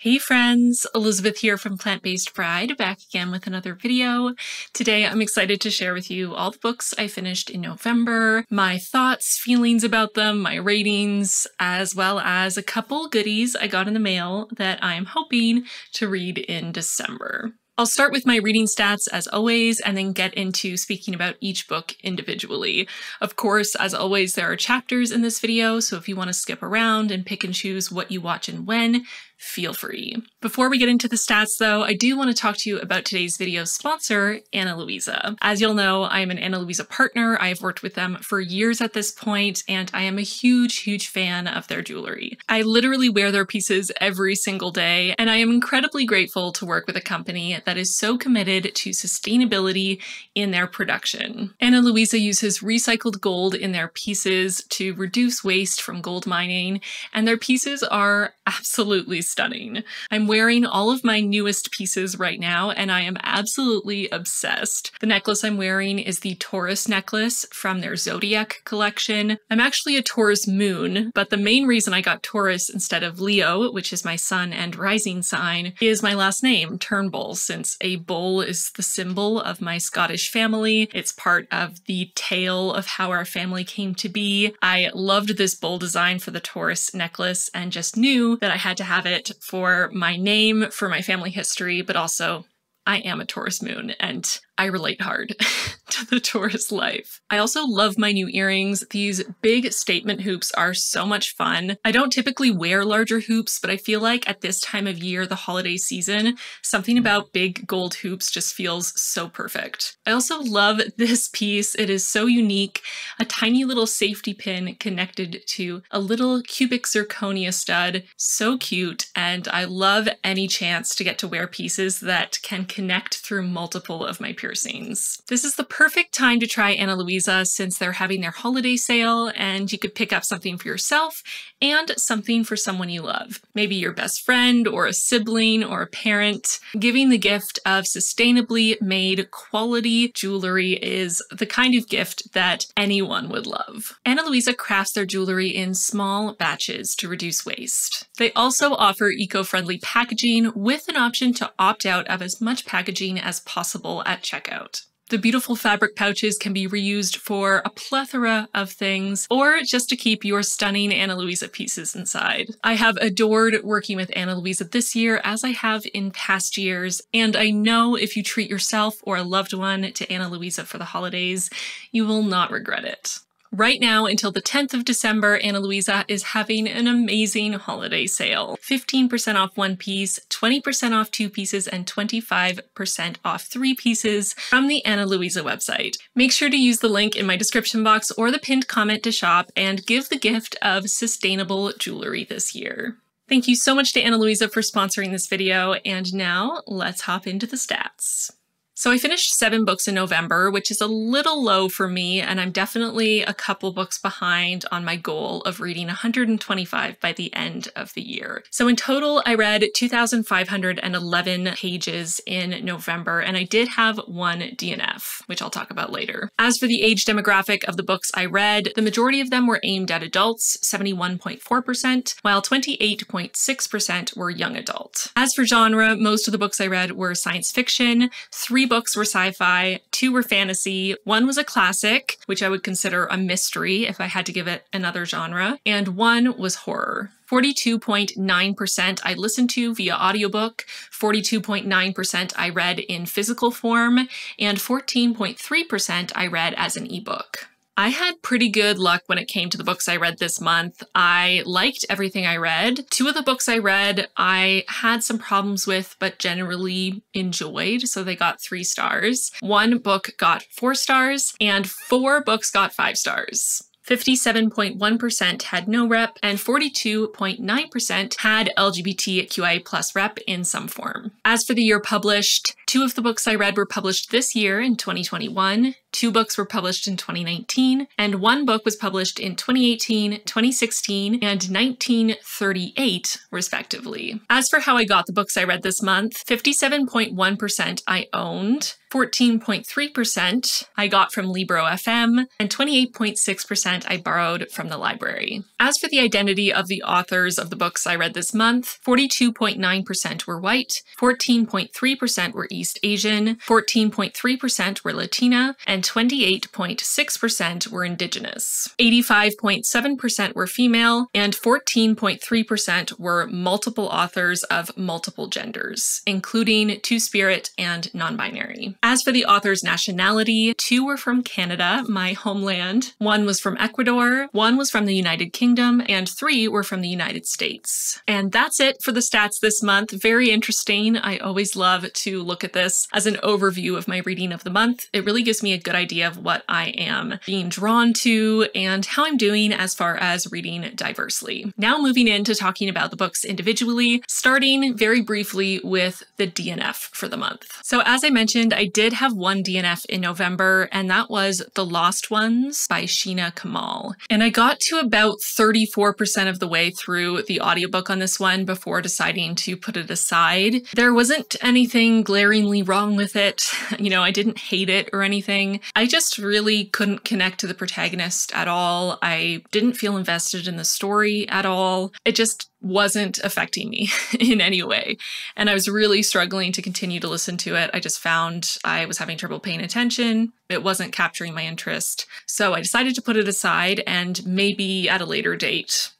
Hey friends, Elizabeth here from Plant Based Bride, back again with another video. Today I'm excited to share with you all the books I finished in November, my thoughts, feelings about them, my ratings, as well as a couple goodies I got in the mail that I'm hoping to read in December. I'll start with my reading stats as always, and then get into speaking about each book individually. Of course, as always, there are chapters in this video, so if you want to skip around and pick and choose what you watch and when, feel free. Before we get into the stats though, I do want to talk to you about today's video sponsor, Ana Luisa. As you'll know, I am an Ana Luisa partner. I have worked with them for years at this point, and I am a huge, huge fan of their jewelry. I literally wear their pieces every single day, and I am incredibly grateful to work with a company that is so committed to sustainability in their production. Ana Luisa uses recycled gold in their pieces to reduce waste from gold mining, and their pieces are absolutely stunning. I'm wearing all of my newest pieces right now and I am absolutely obsessed. The necklace I'm wearing is the Taurus necklace from their Zodiac collection. I'm actually a Taurus moon, but the main reason I got Taurus instead of Leo, which is my sun and rising sign, is my last name, Turnbull, since a bull is the symbol of my Scottish family. It's part of the tale of how our family came to be. I loved this bull design for the Taurus necklace and just knew that I had to have it for my name, for my family history, but also I am a Taurus moon and I relate hard to the Taurus life. I also love my new earrings. These big statement hoops are so much fun. I don't typically wear larger hoops, but I feel like at this time of year, the holiday season, something about big gold hoops just feels so perfect. I also love this piece. It is so unique. A tiny little safety pin connected to a little cubic zirconia stud. So cute. And I love any chance to get to wear pieces that can connect through multiple of my piercings. This is the perfect time to try Ana Luisa since they're having their holiday sale and you could pick up something for yourself and something for someone you love. Maybe your best friend or a sibling or a parent. Giving the gift of sustainably made quality jewelry is the kind of gift that anyone would love. Ana Luisa crafts their jewelry in small batches to reduce waste. They also offer eco-friendly packaging with an option to opt out of as much packaging as possible at checkout checkout. The beautiful fabric pouches can be reused for a plethora of things, or just to keep your stunning Ana Luisa pieces inside. I have adored working with Ana Luisa this year, as I have in past years, and I know if you treat yourself or a loved one to Ana Luisa for the holidays, you will not regret it. Right now, until the 10th of December, Ana Luisa is having an amazing holiday sale. 15% off one piece, 20% off two pieces, and 25% off three pieces from the Ana Luisa website. Make sure to use the link in my description box or the pinned comment to shop and give the gift of sustainable jewelry this year. Thank you so much to Ana Luisa for sponsoring this video, and now let's hop into the stats. So I finished seven books in November, which is a little low for me, and I'm definitely a couple books behind on my goal of reading 125 by the end of the year. So in total, I read 2,511 pages in November, and I did have one DNF, which I'll talk about later. As for the age demographic of the books I read, the majority of them were aimed at adults, 71.4%, while 28.6% were young adult. As for genre, most of the books I read were science fiction, three books were sci fi, two were fantasy, one was a classic, which I would consider a mystery if I had to give it another genre, and one was horror. 42.9% I listened to via audiobook, 42.9% I read in physical form, and 14.3% I read as an ebook. I had pretty good luck when it came to the books I read this month. I liked everything I read. Two of the books I read, I had some problems with, but generally enjoyed, so they got three stars. One book got four stars, and four books got five stars. 57.1% had no rep, and 42.9% had LGBTQIA plus rep in some form. As for the year published, two of the books I read were published this year in 2021, two books were published in 2019, and one book was published in 2018, 2016, and 1938, respectively. As for how I got the books I read this month, 57.1% I owned, 14.3% I got from Libro FM, and 28.6% I borrowed from the library. As for the identity of the authors of the books I read this month, 42.9% were white, 14.3% were East Asian, 14.3% were Latina, and 28.6% were Indigenous. 85.7% were female, and 14.3% were multiple authors of multiple genders, including Two Spirit and non binary. As for the author's nationality, two were from Canada, my homeland, one was from Ecuador, one was from the United Kingdom, and three were from the United States. And that's it for the stats this month. Very interesting. I always love to look at this as an overview of my reading of the month. It really gives me a good idea of what I am being drawn to and how I'm doing as far as reading diversely. Now moving into talking about the books individually, starting very briefly with the DNF for the month. So as I mentioned, I did have one DNF in November, and that was The Lost Ones by Sheena Kamal. And I got to about 34% of the way through the audiobook on this one before deciding to put it aside. There wasn't anything glaringly wrong with it. You know, I didn't hate it or anything. I just really couldn't connect to the protagonist at all. I didn't feel invested in the story at all. It just wasn't affecting me in any way. And I was really struggling to continue to listen to it. I just found I was having trouble paying attention. It wasn't capturing my interest. So I decided to put it aside and maybe at a later date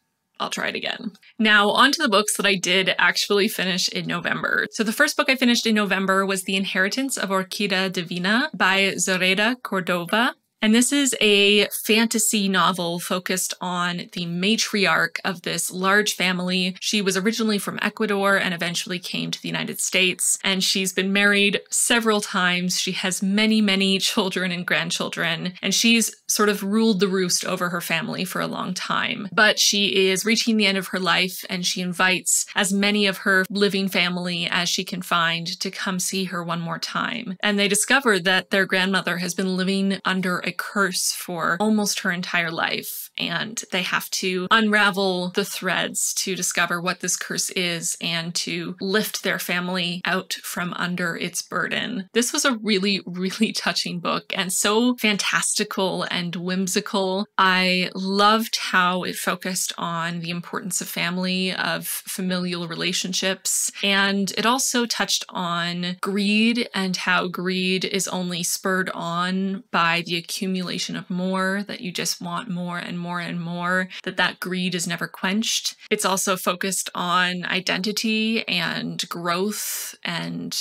I'll try it again. Now, on to the books that I did actually finish in November. So, the first book I finished in November was The Inheritance of Orquídea Divina by Zoraida Cordova. And this is a fantasy novel focused on the matriarch of this large family. She was originally from Ecuador and eventually came to the United States. And she's been married several times. She has many, many children and grandchildren. And she's sort of ruled the roost over her family for a long time. But she is reaching the end of her life and she invites as many of her living family as she can find to come see her one more time. And they discover that their grandmother has been living under a curse for almost her entire life, and they have to unravel the threads to discover what this curse is and to lift their family out from under its burden. This was a really, really touching book and so fantastical and whimsical. I loved how it focused on the importance of family, of familial relationships, and it also touched on greed and how greed is only spurred on by the accumulation of more, that you just want more and more and more, that that greed is never quenched. It's also focused on identity and growth and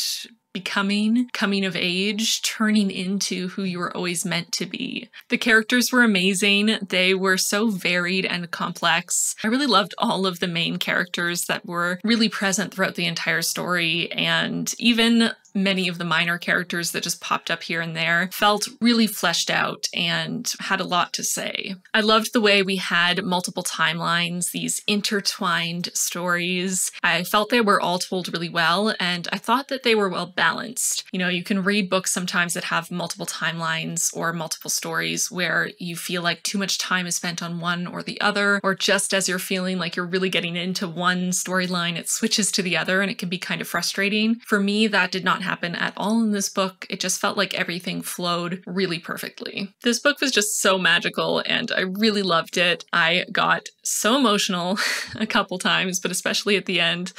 becoming, coming of age, turning into who you were always meant to be. The characters were amazing. They were so varied and complex. I really loved all of the main characters that were really present throughout the entire story, and even many of the minor characters that just popped up here and there felt really fleshed out and had a lot to say. I loved the way we had multiple timelines, these intertwined stories. I felt they were all told really well, and I thought that they were well balanced. You know, you can read books sometimes that have multiple timelines or multiple stories where you feel like too much time is spent on one or the other, or just as you're feeling like you're really getting into one storyline, it switches to the other and it can be kind of frustrating. For me, that did not happen at all in this book. It just felt like everything flowed really perfectly. This book was just so magical and I really loved it. I got so emotional a couple times, but especially at the end.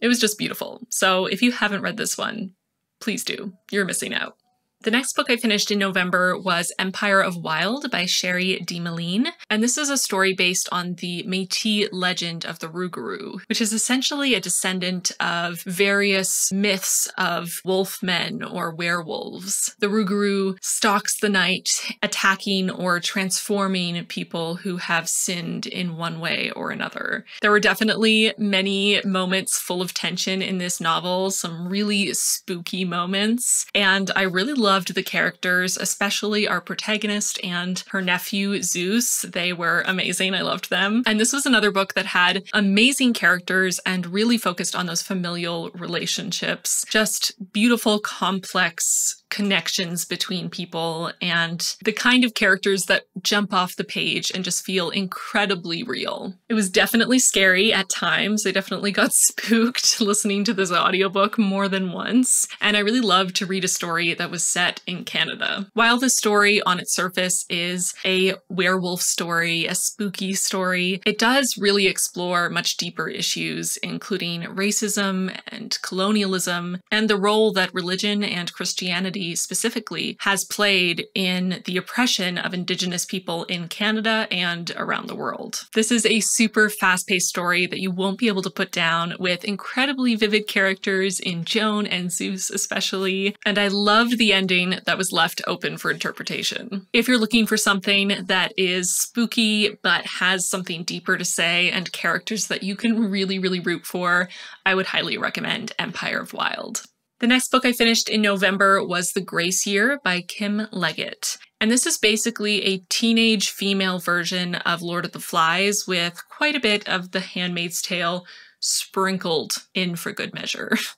It was just beautiful. So if you haven't read this one, please do. You're missing out. The next book I finished in November was Empire of Wild by Cherie Dimaline, and this is a story based on the Métis legend of the Rougarou, which is essentially a descendant of various myths of wolfmen or werewolves. The Rougarou stalks the night, attacking or transforming people who have sinned in one way or another. There were definitely many moments full of tension in this novel, some really spooky moments, and I really loved loved the characters, especially our protagonist and her nephew Zeus. They were amazing. I loved them. And this was another book that had amazing characters and really focused on those familial relationships. Just beautiful, complex connections between people and the kind of characters that jump off the page and just feel incredibly real. It was definitely scary at times. I definitely got spooked listening to this audiobook more than once, and I really loved to read a story that was set in Canada. While the story on its surface is a werewolf story, a spooky story, it does really explore much deeper issues, including racism and colonialism, and the role that religion and Christianity specifically has played in the oppression of Indigenous people in Canada and around the world. This is a super fast paced story that you won't be able to put down with incredibly vivid characters in Joan and Zeus, especially. And I loved the ending that was left open for interpretation. If you're looking for something that is spooky but has something deeper to say and characters that you can really, really root for, I would highly recommend Empire of Wild. The next book I finished in November was The Grace Year by Kim Liggett. And this is basically a teenage female version of Lord of the Flies with quite a bit of The Handmaid's Tale sprinkled in for good measure.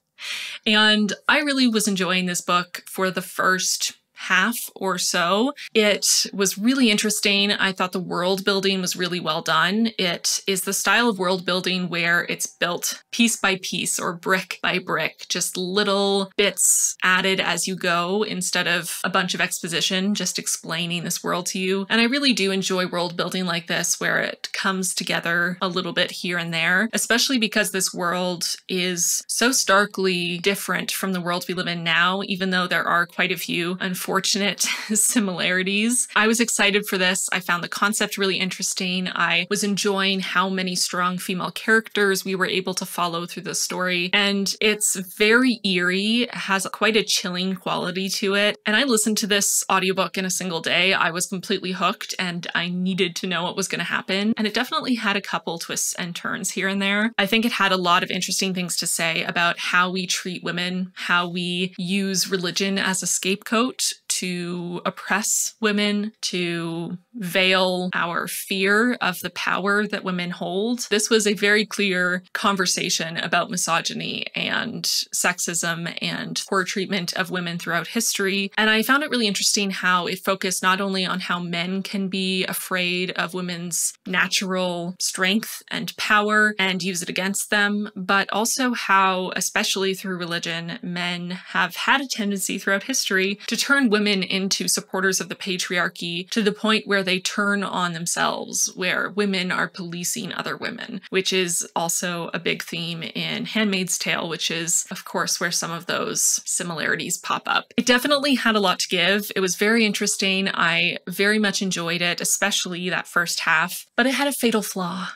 And I really was enjoying this book for the first half or so. It was really interesting. I thought the world building was really well done. It is the style of world building where it's built piece by piece or brick by brick, just little bits added as you go instead of a bunch of exposition just explaining this world to you. And I really do enjoy world building like this where it comes together a little bit here and there, especially because this world is so starkly different from the world we live in now, even though there are quite a few unfortunate unfortunate similarities. I was excited for this. I found the concept really interesting. I was enjoying how many strong female characters we were able to follow through the story. And it's very eerie, has quite a chilling quality to it. And I listened to this audiobook in a single day. I was completely hooked and I needed to know what was going to happen. And it definitely had a couple twists and turns here and there. I think it had a lot of interesting things to say about how we treat women, how we use religion as a scapegoat to oppress women, to veil our fear of the power that women hold. This was a very clear conversation about misogyny and sexism and poor treatment of women throughout history. And I found it really interesting how it focused not only on how men can be afraid of women's natural strength and power and use it against them, but also how, especially through religion, men have had a tendency throughout history to turn women women into supporters of the patriarchy to the point where they turn on themselves, where women are policing other women, which is also a big theme in Handmaid's Tale, which is, of course, where some of those similarities pop up. It definitely had a lot to give. It was very interesting. I very much enjoyed it, especially that first half, but it had a fatal flaw.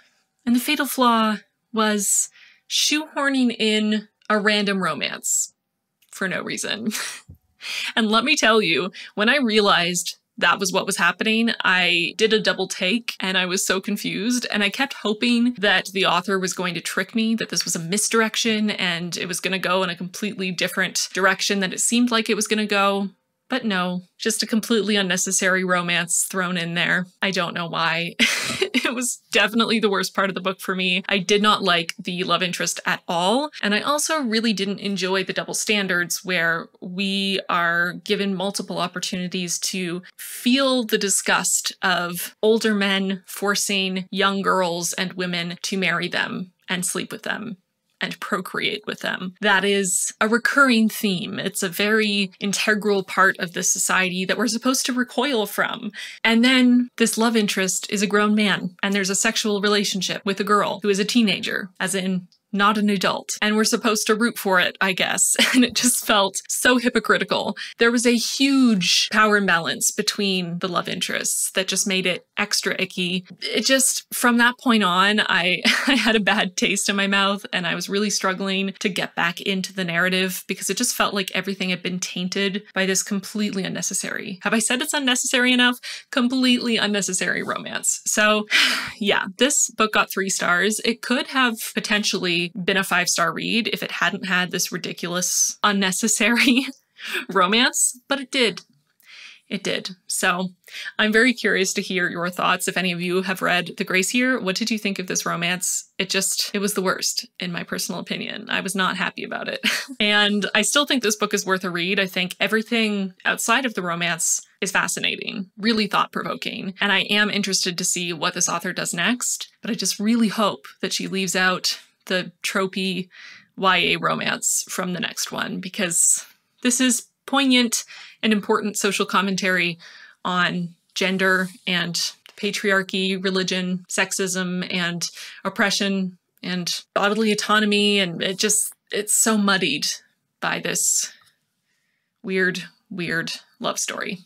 And the fatal flaw was shoehorning in a random romance for no reason. And let me tell you, when I realized that was what was happening. I did a double take and I was so confused. And I kept hoping that the author was going to trick me, that this was a misdirection and it was going to go in a completely different direction than it seemed like it was going to go. But no, just a completely unnecessary romance thrown in there. I don't know why. it was definitely the worst part of the book for me. I did not like the love interest at all. And I also really didn't enjoy the double standards where we are given multiple opportunities to feel the disgust of older men forcing young girls and women to marry them and sleep with them and procreate with them. That is a recurring theme. It's a very integral part of the society that we're supposed to recoil from. And then this love interest is a grown man, and there's a sexual relationship with a girl who is a teenager, as in not an adult. And we're supposed to root for it, I guess. And it just felt so hypocritical. There was a huge power imbalance between the love interests that just made it extra icky. It just, from that point on, I, I had a bad taste in my mouth and I was really struggling to get back into the narrative because it just felt like everything had been tainted by this completely unnecessary. Have I said it's unnecessary enough? Completely unnecessary romance. So, yeah, this book got three stars. It could have potentially been a five star read if it hadn't had this ridiculous, unnecessary romance, but it did. it did. So I'm very curious to hear your thoughts. If any of you have read The Grace Year, what did you think of this romance? It just, it was the worst, in my personal opinion. I was not happy about it. and I still think this book is worth a read. I think everything outside of the romance is fascinating, really thought provoking. And I am interested to see what this author does next. But I just really hope that she leaves out the tropey YA romance from the next one because this is poignant and important social commentary on gender and patriarchy, religion, sexism, and oppression and bodily autonomy. And it just, it's so muddied by this weird, weird love story.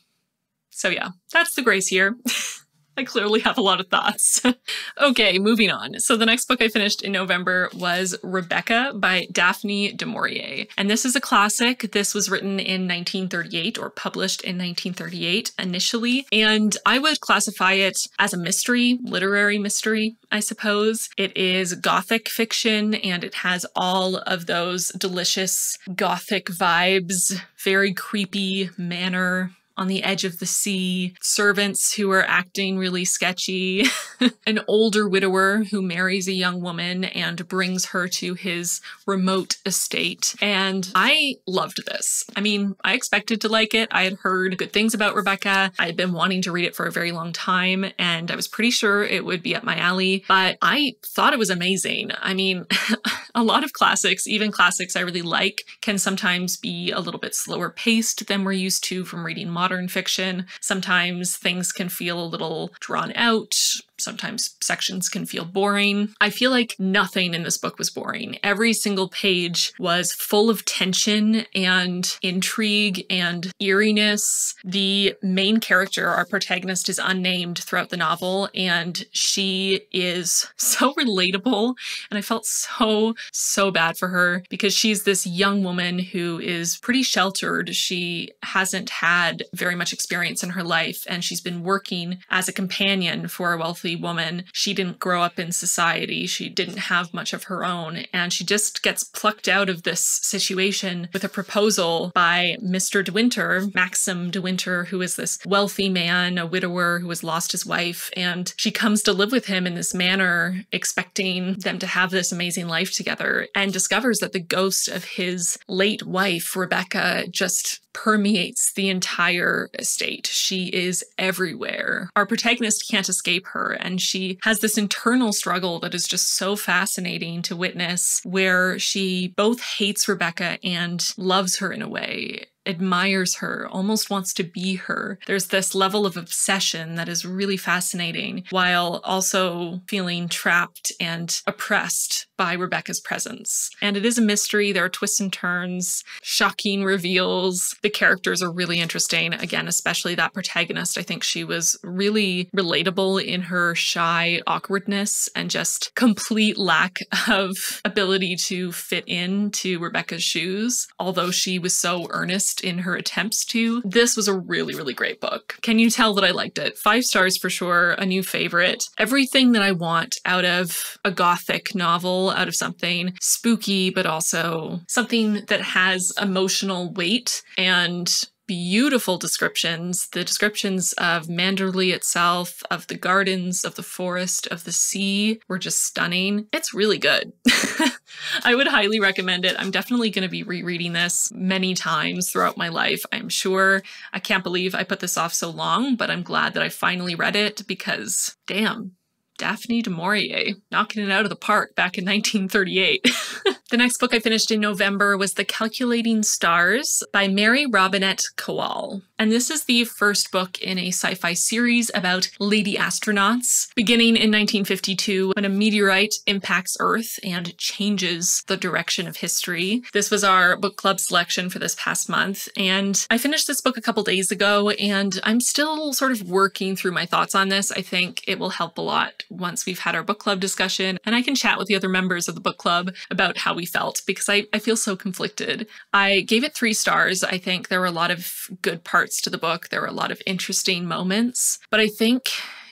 So, yeah, that's the Grace Year. I clearly have a lot of thoughts. okay, moving on. So the next book I finished in November was Rebecca by Daphne du Maurier. And this is a classic. This was written in 1938 or published in 1938 initially. And I would classify it as a mystery, literary mystery, I suppose. It is gothic fiction and it has all of those delicious gothic vibes, very creepy manor on the edge of the sea, servants who are acting really sketchy, an older widower who marries a young woman and brings her to his remote estate. And I loved this. I mean, I expected to like it. I had heard good things about Rebecca. I had been wanting to read it for a very long time, and I was pretty sure it would be up my alley, but I thought it was amazing. I mean, a lot of classics, even classics I really like, can sometimes be a little bit slower paced than we're used to from reading modern modern fiction. Sometimes things can feel a little drawn out, sometimes sections can feel boring. I feel like nothing in this book was boring. Every single page was full of tension and intrigue and eeriness. The main character, our protagonist, is unnamed throughout the novel, and she is so relatable. And I felt so, so bad for her because she's this young woman who is pretty sheltered. She hasn't had very much experience in her life, and she's been working as a companion for a wealthy wealthy woman. She didn't grow up in society. She didn't have much of her own. And she just gets plucked out of this situation with a proposal by Mr. De Winter, Maxim De Winter, who is this wealthy man, a widower who has lost his wife. And she comes to live with him in this manner, expecting them to have this amazing life together, and discovers that the ghost of his late wife, Rebecca, just permeates the entire estate. She is everywhere. Our protagonist can't escape her, and she has this internal struggle that is just so fascinating to witness, where she both hates Rebecca and loves her in a way admires her, almost wants to be her. There's this level of obsession that is really fascinating while also feeling trapped and oppressed by Rebecca's presence. And it is a mystery. There are twists and turns, shocking reveals. The characters are really interesting. Again, especially that protagonist. I think she was really relatable in her shy awkwardness and just complete lack of ability to fit into Rebecca's shoes, although she was so earnest in her attempts to. This was a really, really great book. Can you tell that I liked it? Five stars for sure, a new favorite. Everything that I want out of a gothic novel, out of something spooky, but also something that has emotional weight and beautiful descriptions. The descriptions of Manderley itself, of the gardens, of the forest, of the sea were just stunning. It's really good. I would highly recommend it. I'm definitely going to be rereading this many times throughout my life, I'm sure. I can't believe I put this off so long, but I'm glad that I finally read it because, damn, Daphne du Maurier, knocking it out of the park back in 1938. the next book I finished in November was The Calculating Stars by Mary Robinette Kowal. And this is the first book in a sci fi series about lady astronauts, beginning in 1952 when a meteorite impacts Earth and changes the direction of history. This was our book club selection for this past month. And I finished this book a couple days ago, and I'm still sort of working through my thoughts on this. I think it will help a lot once we've had our book club discussion and I can chat with the other members of the book club about how we felt because I, I feel so conflicted. I gave it three stars. I think there were a lot of good parts to the book, there were a lot of interesting moments, but I think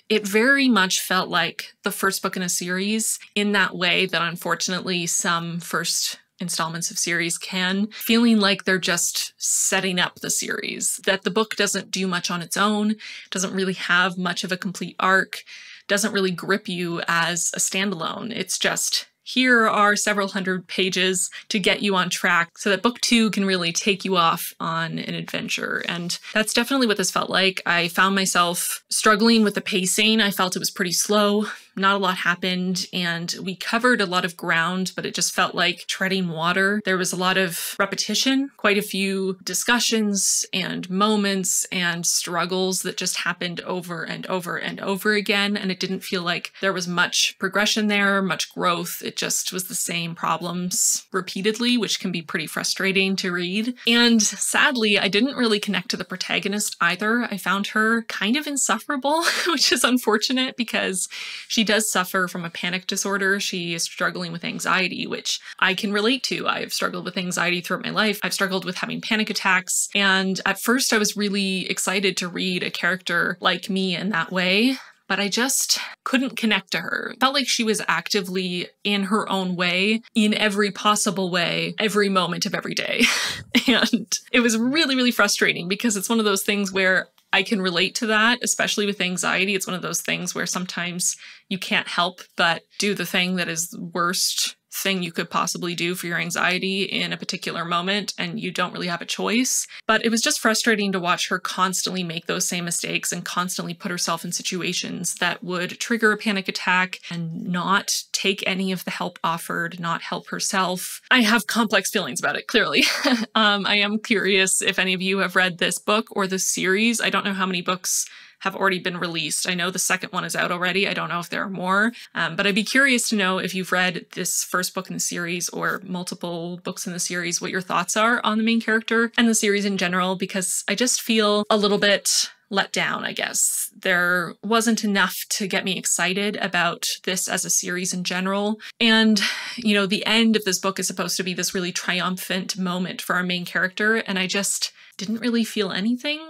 it very much felt like the first book in a series in that way that unfortunately some first installments of series can, feeling like they're just setting up the series, that the book doesn't do much on its own, doesn't really have much of a complete arc, doesn't really grip you as a standalone. It's just here are several hundred pages to get you on track so that book two can really take you off on an adventure. And that's definitely what this felt like. I found myself struggling with the pacing. I felt it was pretty slow not a lot happened, and we covered a lot of ground, but it just felt like treading water. There was a lot of repetition, quite a few discussions and moments and struggles that just happened over and over and over again, and it didn't feel like there was much progression there, much growth. It just was the same problems repeatedly, which can be pretty frustrating to read. And sadly, I didn't really connect to the protagonist either. I found her kind of insufferable, which is unfortunate because she does suffer from a panic disorder. She is struggling with anxiety, which I can relate to. I've struggled with anxiety throughout my life. I've struggled with having panic attacks. And at first, I was really excited to read a character like me in that way but I just couldn't connect to her. Felt like she was actively in her own way, in every possible way, every moment of every day. and it was really, really frustrating because it's one of those things where I can relate to that, especially with anxiety. It's one of those things where sometimes you can't help but do the thing that is the worst thing you could possibly do for your anxiety in a particular moment and you don't really have a choice. But it was just frustrating to watch her constantly make those same mistakes and constantly put herself in situations that would trigger a panic attack and not take any of the help offered, not help herself. I have complex feelings about it, clearly. um, I am curious if any of you have read this book or the series. I don't know how many books have already been released. I know the second one is out already. I don't know if there are more, um, but I'd be curious to know if you've read this first book in the series or multiple books in the series, what your thoughts are on the main character and the series in general, because I just feel a little bit let down, I guess. There wasn't enough to get me excited about this as a series in general. And, you know, the end of this book is supposed to be this really triumphant moment for our main character, and I just didn't really feel anything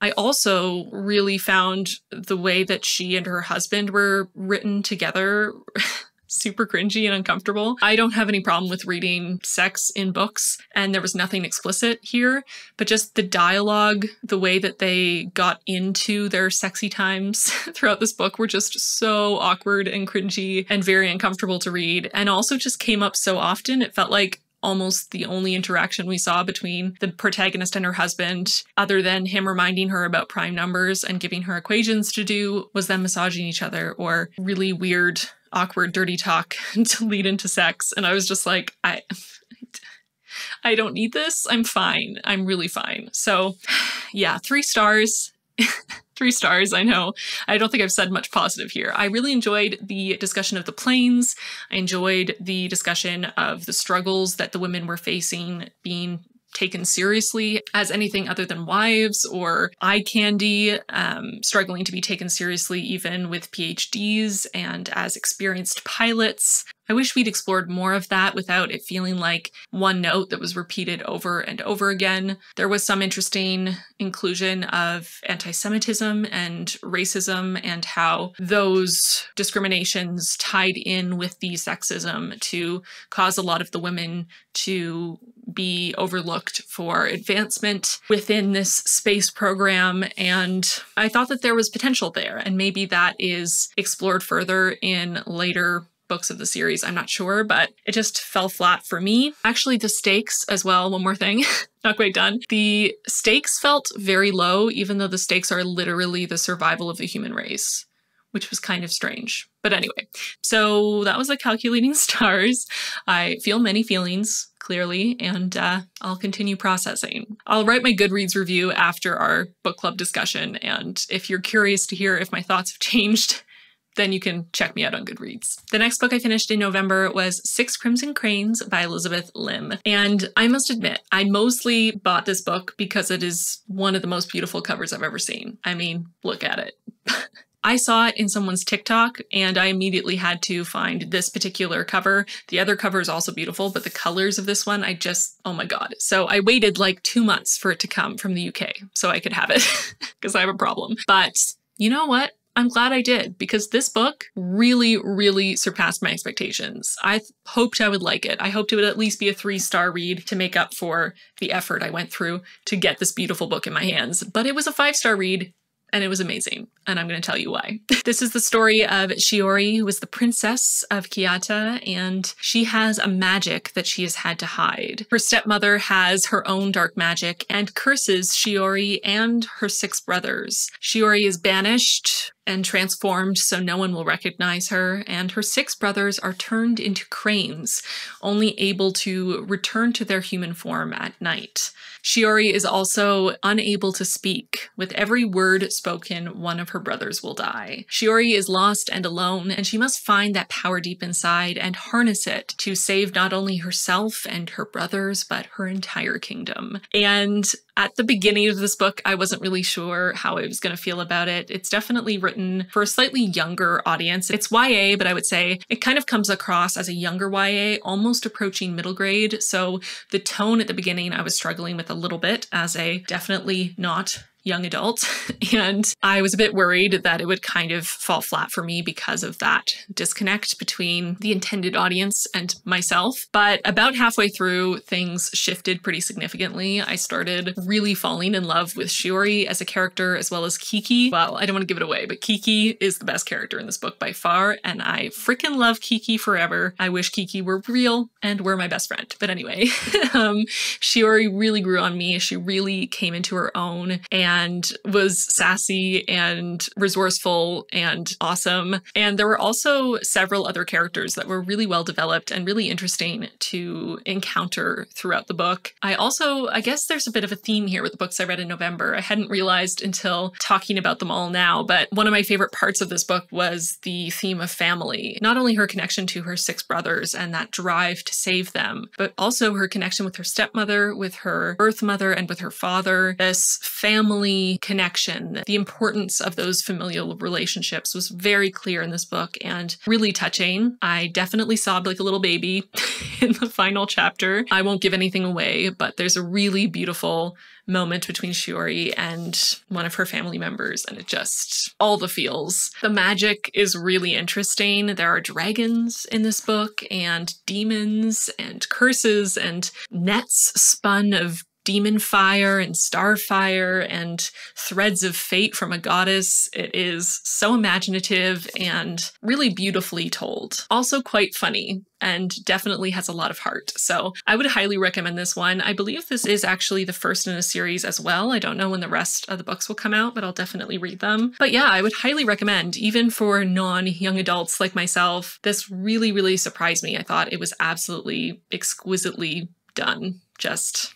I also really found the way that she and her husband were written together super cringy and uncomfortable. I don't have any problem with reading sex in books, and there was nothing explicit here, but just the dialogue, the way that they got into their sexy times throughout this book were just so awkward and cringy and very uncomfortable to read, and also just came up so often. It felt like almost the only interaction we saw between the protagonist and her husband, other than him reminding her about prime numbers and giving her equations to do, was them massaging each other or really weird, awkward, dirty talk to lead into sex. And I was just like, I. I don't need this. I'm fine. I'm really fine. So, yeah, three stars. Three stars, I know. I don't think I've said much positive here. I really enjoyed the discussion of the planes. I enjoyed the discussion of the struggles that the women were facing being taken seriously as anything other than wives or eye candy, um, struggling to be taken seriously even with PhDs and as experienced pilots. I wish we'd explored more of that without it feeling like one note that was repeated over and over again. There was some interesting inclusion of anti Semitism and racism and how those discriminations tied in with the sexism to cause a lot of the women to be overlooked for advancement within this space program. And I thought that there was potential there, and maybe that is explored further in later books of the series. I'm not sure, but it just fell flat for me. Actually, the stakes as well, one more thing, not quite done. The stakes felt very low, even though the stakes are literally the survival of the human race, which was kind of strange. But anyway, so that was the calculating stars. I feel many feelings, clearly, and uh, I'll continue processing. I'll write my Goodreads review after our book club discussion, and if you're curious to hear if my thoughts have changed, then you can check me out on Goodreads. The next book I finished in November was Six Crimson Cranes by Elizabeth Lim. And I must admit, I mostly bought this book because it is one of the most beautiful covers I've ever seen. I mean, look at it. I saw it in someone's TikTok and I immediately had to find this particular cover. The other cover is also beautiful, but the colors of this one, I just, oh my God. So I waited like two months for it to come from the UK so I could have it because I have a problem. But you know what? I'm glad I did because this book really, really surpassed my expectations. I hoped I would like it. I hoped it would at least be a three star read to make up for the effort I went through to get this beautiful book in my hands. But it was a five star read and it was amazing. And I'm going to tell you why. this is the story of Shiori, who is the princess of Kiata, and she has a magic that she has had to hide. Her stepmother has her own dark magic and curses Shiori and her six brothers. Shiori is banished and transformed so no one will recognize her, and her six brothers are turned into cranes, only able to return to their human form at night. Shiori is also unable to speak. With every word spoken, one of her brothers will die. Shiori is lost and alone, and she must find that power deep inside and harness it to save not only herself and her brothers, but her entire kingdom. And at the beginning of this book, I wasn't really sure how I was going to feel about it. It's definitely written for a slightly younger audience. It's YA, but I would say it kind of comes across as a younger YA, almost approaching middle grade. So the tone at the beginning, I was struggling with a little bit as a definitely not young adult. And I was a bit worried that it would kind of fall flat for me because of that disconnect between the intended audience and myself. But about halfway through, things shifted pretty significantly. I started really falling in love with Shiori as a character as well as Kiki. Well, I don't want to give it away, but Kiki is the best character in this book by far. And I freaking love Kiki forever. I wish Kiki were real and were my best friend. But anyway, um, Shiori really grew on me. She really came into her own. And and was sassy and resourceful and awesome. And there were also several other characters that were really well developed and really interesting to encounter throughout the book. I also, I guess there's a bit of a theme here with the books I read in November. I hadn't realized until talking about them all now, but one of my favorite parts of this book was the theme of family. Not only her connection to her six brothers and that drive to save them, but also her connection with her stepmother, with her birth mother, and with her father. This family family connection, the importance of those familial relationships was very clear in this book and really touching. I definitely sobbed like a little baby in the final chapter. I won't give anything away, but there's a really beautiful moment between Shiori and one of her family members, and it just all the feels. The magic is really interesting. There are dragons in this book, and demons, and curses, and nets spun of demon fire and starfire and threads of fate from a goddess. It is so imaginative and really beautifully told. Also quite funny and definitely has a lot of heart. So I would highly recommend this one. I believe this is actually the first in a series as well. I don't know when the rest of the books will come out, but I'll definitely read them. But yeah, I would highly recommend, even for non young adults like myself. This really, really surprised me. I thought it was absolutely exquisitely done. Just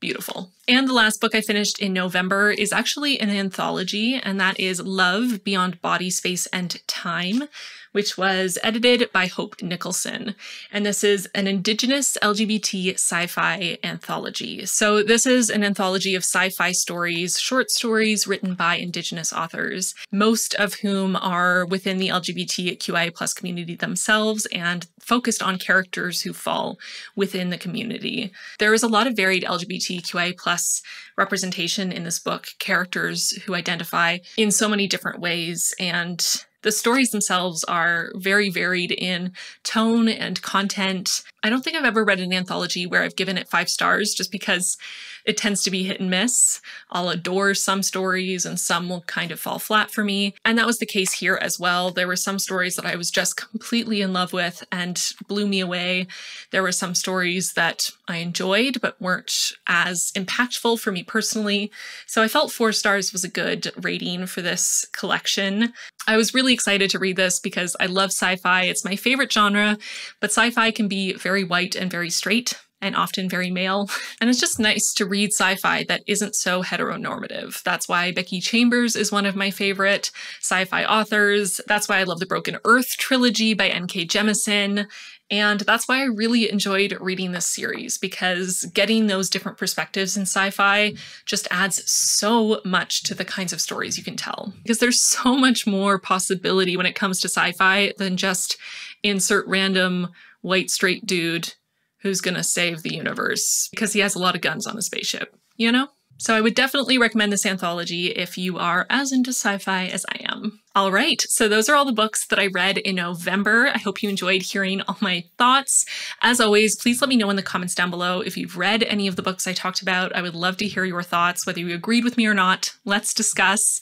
beautiful. And the last book I finished in November is actually an anthology, and that is Love Beyond Body, Space, and Time which was edited by Hope Nicholson. And this is an Indigenous LGBT sci fi anthology. So, this is an anthology of sci fi stories, short stories written by Indigenous authors, most of whom are within the LGBTQIA plus community themselves and focused on characters who fall within the community. There is a lot of varied LGBTQIA plus representation in this book, characters who identify in so many different ways and the stories themselves are very varied in tone and content. I don't think I've ever read an anthology where I've given it five stars just because it tends to be hit and miss. I'll adore some stories and some will kind of fall flat for me. And that was the case here as well. There were some stories that I was just completely in love with and blew me away. There were some stories that I enjoyed but weren't as impactful for me personally. So I felt four stars was a good rating for this collection. I was really excited to read this because I love sci fi. It's my favorite genre, but sci fi can be very white and very straight and often very male. And it's just nice to read sci fi that isn't so heteronormative. That's why Becky Chambers is one of my favorite sci fi authors. That's why I love the Broken Earth trilogy by N.K. Jemisin. And that's why I really enjoyed reading this series because getting those different perspectives in sci fi just adds so much to the kinds of stories you can tell. Because there's so much more possibility when it comes to sci fi than just insert random white straight dude who's gonna save the universe because he has a lot of guns on his spaceship, you know? So I would definitely recommend this anthology if you are as into sci-fi as I am. All right, so those are all the books that I read in November. I hope you enjoyed hearing all my thoughts. As always, please let me know in the comments down below if you've read any of the books I talked about. I would love to hear your thoughts, whether you agreed with me or not. Let's discuss.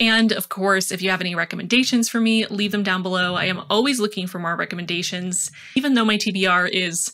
And of course, if you have any recommendations for me, leave them down below. I am always looking for more recommendations, even though my TBR is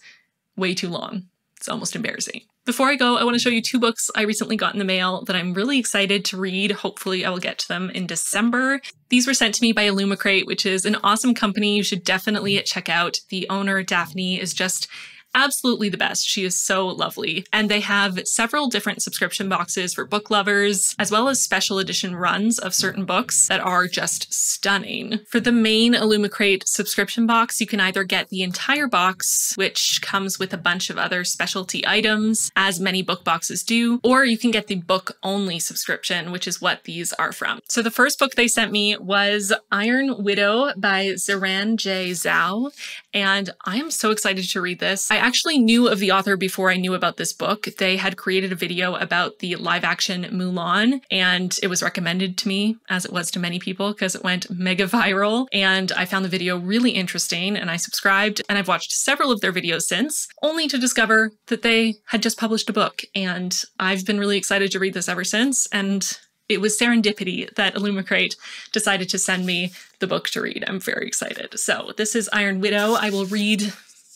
way too long. It's almost embarrassing. Before I go, I want to show you two books I recently got in the mail that I'm really excited to read. Hopefully, I will get to them in December. These were sent to me by Illumicrate, which is an awesome company you should definitely check out. The owner, Daphne, is just absolutely the best. She is so lovely. And they have several different subscription boxes for book lovers, as well as special edition runs of certain books that are just stunning. For the main Illumicrate subscription box, you can either get the entire box, which comes with a bunch of other specialty items, as many book boxes do, or you can get the book only subscription, which is what these are from. So the first book they sent me was Iron Widow by Xiran Jay Zhao, and I am so excited to read this. I actually knew of the author before I knew about this book. They had created a video about the live action Mulan, and it was recommended to me, as it was to many people, because it went mega viral. And I found the video really interesting, and I subscribed, and I've watched several of their videos since, only to discover that they had just published a book. And I've been really excited to read this ever since. And it was serendipity that Illumicrate decided to send me the book to read. I'm very excited. So this is Iron Widow. I will read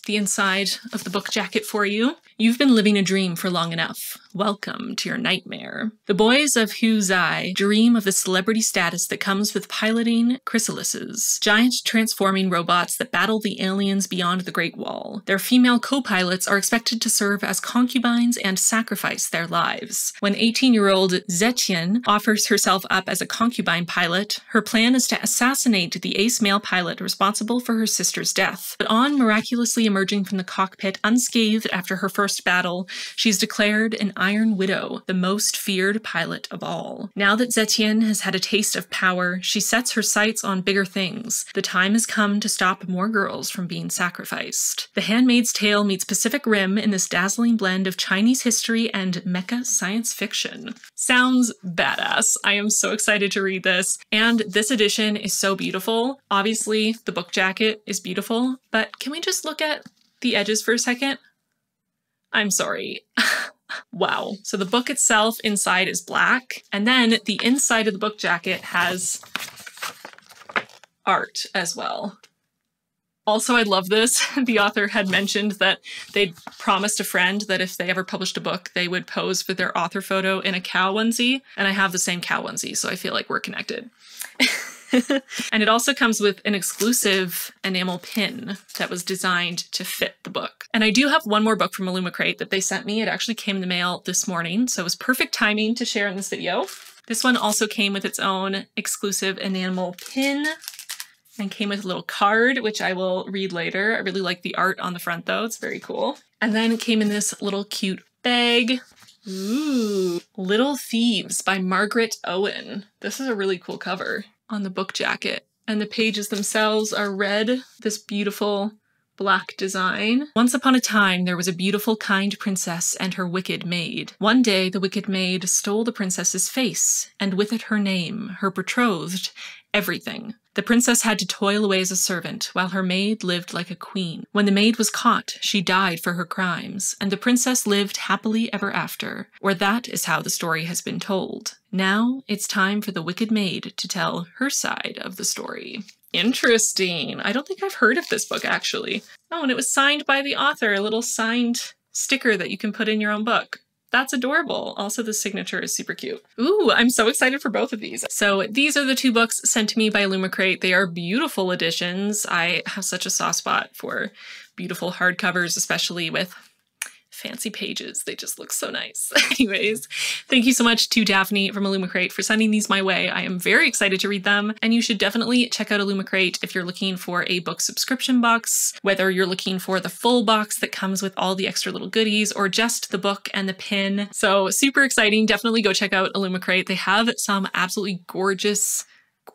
the inside of the book jacket for you. You've been living a dream for long enough. Welcome to your nightmare. The boys of Huaxia dream of the celebrity status that comes with piloting chrysalises, giant transforming robots that battle the aliens beyond the Great Wall. Their female co-pilots are expected to serve as concubines and sacrifice their lives. When 18-year-old Zetian offers herself up as a concubine pilot, her plan is to assassinate the ace male pilot responsible for her sister's death. But on miraculously emerging from the cockpit unscathed after her first battle, she's declared an Iron Widow, the most feared pilot of all. Now that Zetian has had a taste of power, she sets her sights on bigger things. The time has come to stop more girls from being sacrificed. The Handmaid's Tale meets Pacific Rim in this dazzling blend of Chinese history and mecha science fiction. Sounds badass. I am so excited to read this. And this edition is so beautiful. Obviously, the book jacket is beautiful, but can we just look at the edges for a second? I'm sorry. Wow. So the book itself inside is black, and then the inside of the book jacket has art as well. Also, I love this. The author had mentioned that they'd promised a friend that if they ever published a book, they would pose for their author photo in a cow onesie, and I have the same cow onesie, so I feel like we're connected. and it also comes with an exclusive enamel pin that was designed to fit the book. And I do have one more book from Illumicrate that they sent me. It actually came in the mail this morning, so it was perfect timing to share in this video. This one also came with its own exclusive enamel pin and came with a little card, which I will read later. I really like the art on the front though, it's very cool. And then it came in this little cute bag. Ooh, Little Thieves by Margaret Owen. This is a really cool cover on the book jacket. And the pages themselves are red, this beautiful black design. Once upon a time, there was a beautiful, kind princess and her wicked maid. One day, the wicked maid stole the princess's face, and with it her name, her betrothed, everything. The princess had to toil away as a servant, while her maid lived like a queen. When the maid was caught, she died for her crimes, and the princess lived happily ever after, or that is how the story has been told. Now it's time for the wicked maid to tell her side of the story. Interesting. I don't think I've heard of this book actually. Oh, and it was signed by the author, a little signed sticker that you can put in your own book. That's adorable. Also, the signature is super cute. Ooh, I'm so excited for both of these. So these are the two books sent to me by Illumicrate. They are beautiful editions. I have such a soft spot for beautiful hardcovers, especially with fancy pages. They just look so nice. Anyways, thank you so much to Daphne from Illumicrate for sending these my way. I am very excited to read them, and you should definitely check out Illumicrate if you're looking for a book subscription box, whether you're looking for the full box that comes with all the extra little goodies or just the book and the pin. So super exciting. Definitely go check out Illumicrate. They have some absolutely gorgeous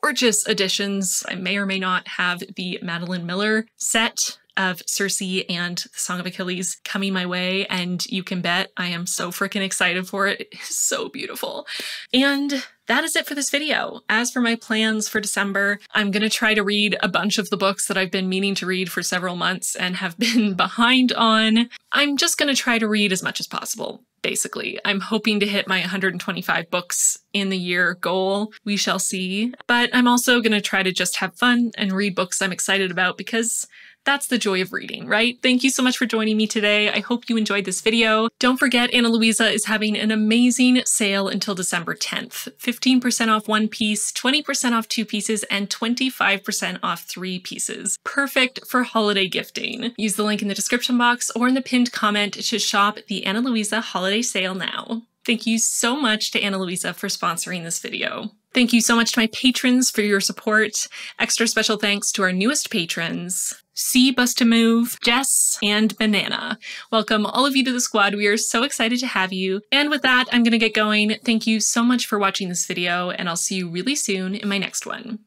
gorgeous editions. I may or may not have the Madeline Miller set of Circe and the Song of Achilles coming my way, and you can bet I am so freaking excited for it. It is so beautiful. And that is it for this video. As for my plans for December, I'm going to try to read a bunch of the books that I've been meaning to read for several months and have been behind on. I'm just going to try to read as much as possible basically. I'm hoping to hit my 125 books in the year goal. We shall see. But I'm also going to try to just have fun and read books I'm excited about because that's the joy of reading, right? Thank you so much for joining me today. I hope you enjoyed this video. Don't forget, Ana Luisa is having an amazing sale until December 10th. 15% off one piece, 20% off two pieces, and 25% off three pieces. Perfect for holiday gifting. Use the link in the description box or in the pinned comment to shop the Ana Luisa holiday sale now. Thank you so much to Ana Luisa for sponsoring this video. Thank you so much to my patrons for your support. Extra special thanks to our newest patrons, C Bus to Move, Jess, and Banana. Welcome all of you to the squad. We are so excited to have you. And with that, I'm going to get going. Thank you so much for watching this video, and I'll see you really soon in my next one.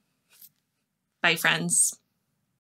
Bye, friends.